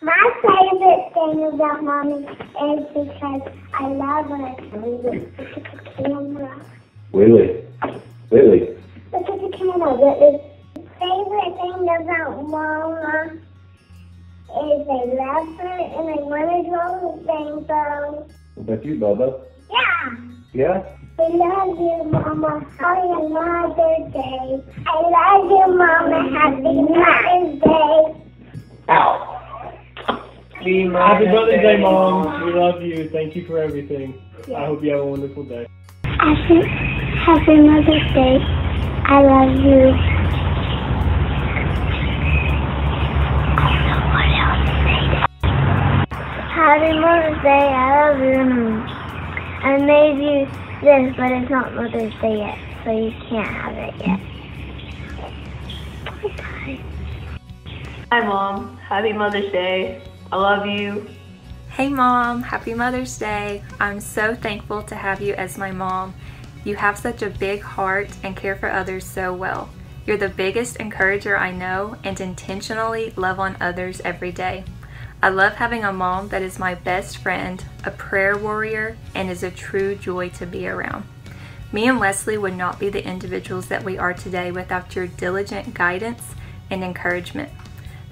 My favorite thing about mommy is because I love her. Look at the camera. Willie. Willie. Look at the camera. The favorite thing about mama is I love her and I want to draw the rainbow. What about you, Bubba? Yeah. Yeah? I love you, Mama. Happy Mother's Day. I love you, Mama. Happy Mother's Day, Mom. We love you. Thank you for everything. I hope you have a wonderful day. Happy, happy Mother's Day. I love you. Happy Mother's Day. I love you. I made you this, but it's not Mother's Day yet, so you can't have it yet. Bye. Hi, Mom. Happy Mother's Day. I love you. Hey mom, happy Mother's Day. I'm so thankful to have you as my mom. You have such a big heart and care for others so well. You're the biggest encourager I know and intentionally love on others every day. I love having a mom that is my best friend, a prayer warrior, and is a true joy to be around. Me and Leslie would not be the individuals that we are today without your diligent guidance and encouragement.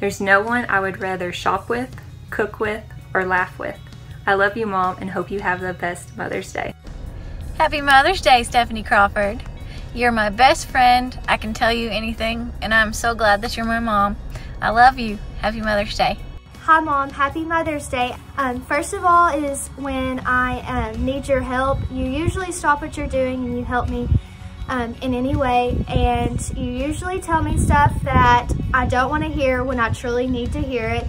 There's no one I would rather shop with, cook with, or laugh with. I love you, Mom, and hope you have the best Mother's Day. Happy Mother's Day, Stephanie Crawford. You're my best friend. I can tell you anything, and I'm so glad that you're my mom. I love you. Happy Mother's Day. Hi, Mom. Happy Mother's Day. Um, first of all is when I um, need your help. You usually stop what you're doing and you help me um, in any way. And you usually tell me stuff that I don't want to hear when I truly need to hear it.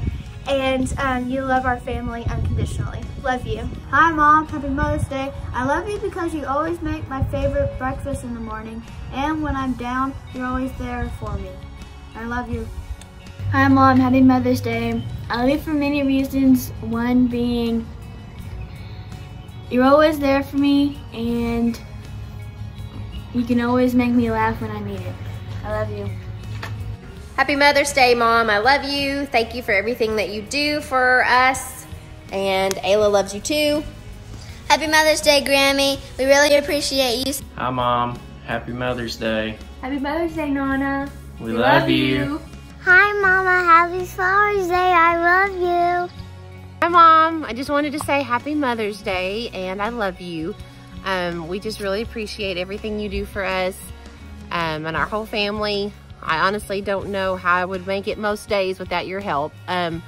And um, you love our family unconditionally. Love you. Hi, Mom. Happy Mother's Day. I love you because you always make my favorite breakfast in the morning. And when I'm down, you're always there for me. I love you. Hi Mom, happy Mother's Day. I love you for many reasons. One being you're always there for me and you can always make me laugh when I need it. I love you. Happy Mother's Day, Mom. I love you. Thank you for everything that you do for us. And Ayla loves you too. Happy Mother's Day, Grammy. We really appreciate you. Hi, Mom. Happy Mother's Day. Happy Mother's Day, Nana. We, we love, love you. you. Hi, Mama. Happy Father's Day. I love you. Hi, Mom. I just wanted to say Happy Mother's Day, and I love you. Um, we just really appreciate everything you do for us um, and our whole family. I honestly don't know how I would make it most days without your help. Um,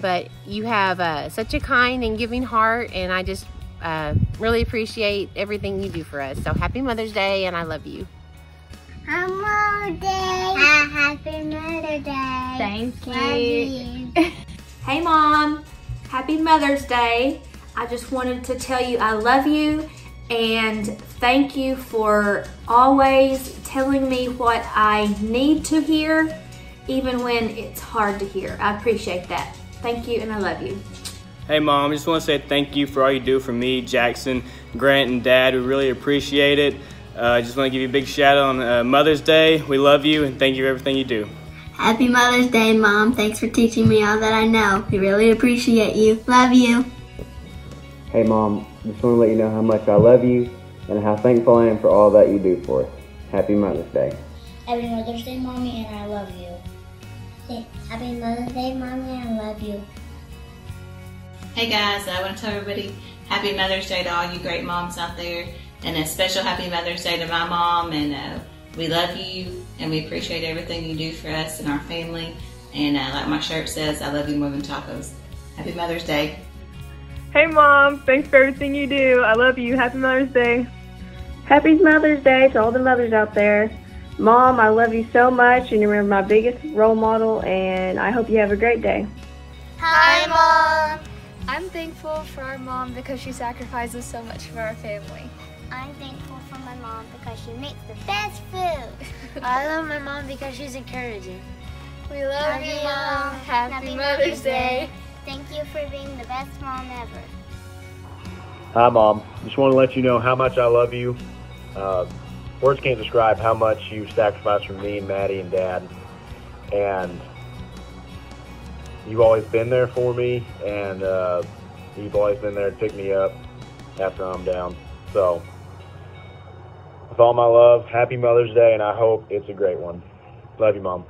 but you have uh, such a kind and giving heart, and I just uh, really appreciate everything you do for us. So happy Mother's Day, and I love you. Happy Mother's Day. Happy Mother's Day. Thank you. you. hey, Mom. Happy Mother's Day. I just wanted to tell you I love you and thank you for always telling me what I need to hear, even when it's hard to hear. I appreciate that. Thank you, and I love you. Hey, Mom, I just want to say thank you for all you do for me, Jackson, Grant, and Dad. We really appreciate it. I uh, just want to give you a big shout out on uh, Mother's Day. We love you, and thank you for everything you do. Happy Mother's Day, Mom. Thanks for teaching me all that I know. We really appreciate you. Love you. Hey, Mom. Just want to let you know how much I love you and how thankful I am for all that you do for us. Happy Mother's Day. Happy Mother's Day, Mommy, and I love you. Happy Mother's Day, Mommy, and I love you. Hey guys, I want to tell everybody Happy Mother's Day to all you great moms out there, and a special Happy Mother's Day to my mom. And uh, we love you, and we appreciate everything you do for us and our family. And uh, like my shirt says, I love you more than tacos. Happy Mother's Day. Hey Mom, thanks for everything you do. I love you. Happy Mother's Day. Happy Mother's Day to all the mothers out there. Mom, I love you so much and you're my biggest role model and I hope you have a great day. Hi Mom. I'm thankful for our mom because she sacrifices so much for our family. I'm thankful for my mom because she makes the best food. I love my mom because she's encouraging. We love, love you, Mom. Happy, Happy Mother's, Mother's Day. Day. Thank you for being the best mom ever. Hi, Mom. Just want to let you know how much I love you. Uh, words can't describe how much you sacrificed for me and Maddie and Dad. And you've always been there for me, and uh, you've always been there to pick me up after I'm down. So, with all my love, happy Mother's Day, and I hope it's a great one. Love you, Mom.